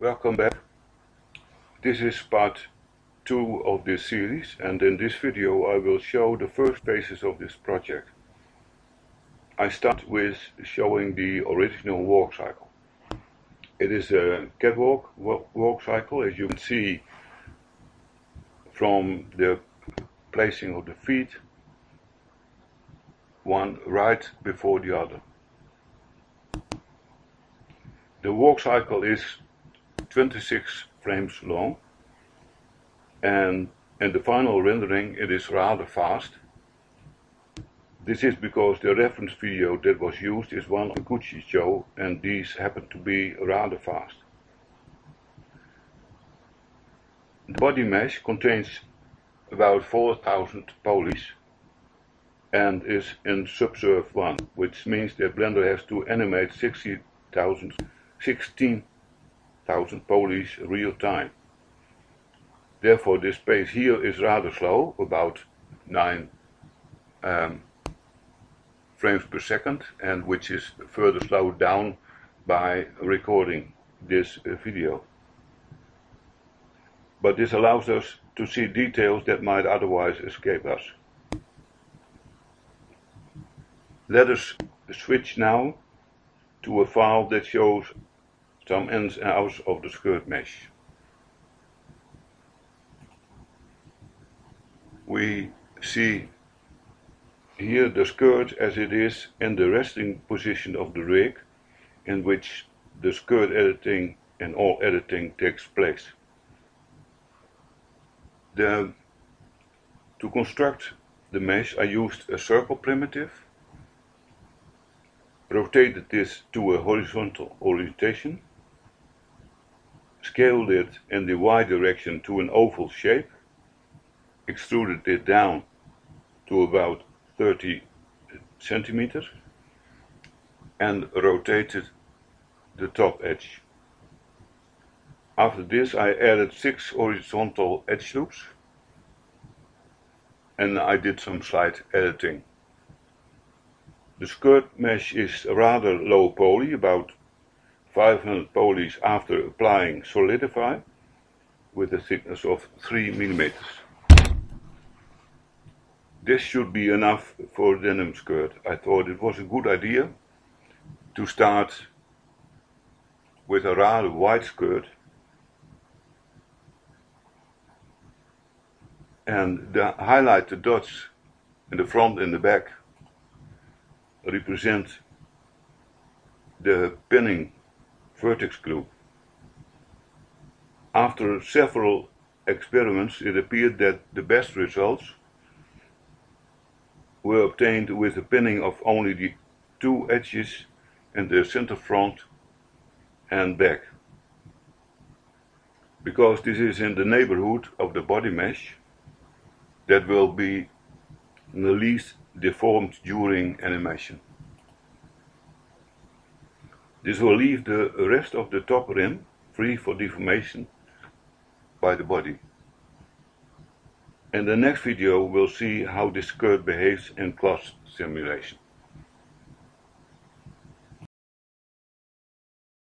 Welcome back. This is part 2 of this series and in this video I will show the first phases of this project. I start with showing the original walk cycle. It is a catwalk walk cycle as you can see from the placing of the feet one right before the other. The walk cycle is 26 frames long and in the final rendering it is rather fast. This is because the reference video that was used is one on Gucci show and these happen to be rather fast. The body mesh contains about 4000 polys and is in Subsurf 1, which means that Blender has to animate 60,000 16,000 polys real time. Therefore this pace here is rather slow, about 9 um, frames per second, and which is further slowed down by recording this uh, video. But this allows us to see details that might otherwise escape us. Let us switch now to a file that shows some ins and outs of the skirt mesh. We see here the skirt as it is in the resting position of the rig in which the skirt editing and all editing takes place. The, to construct the mesh I used a circle primitive, rotated this to a horizontal orientation, scaled it in the y direction to an oval shape, extruded it down to about 30 centimeters, and rotated the top edge. After this I added six horizontal edge loops and I did some slight editing. The skirt mesh is rather low poly, about 500 polys after applying solidify with a thickness of 3 millimeters. This should be enough for a denim skirt. I thought it was a good idea to start with a rather wide skirt and the highlight the dots in the front and the back represent the pinning vertex group. After several experiments, it appeared that the best results were obtained with the pinning of only the two edges in the center front and back. Because this is in the neighborhood of the body mesh that will be the least deformed during animation. This will leave the rest of the top rim free for deformation by the body. In the next video we'll see how this skirt behaves in cloth simulation.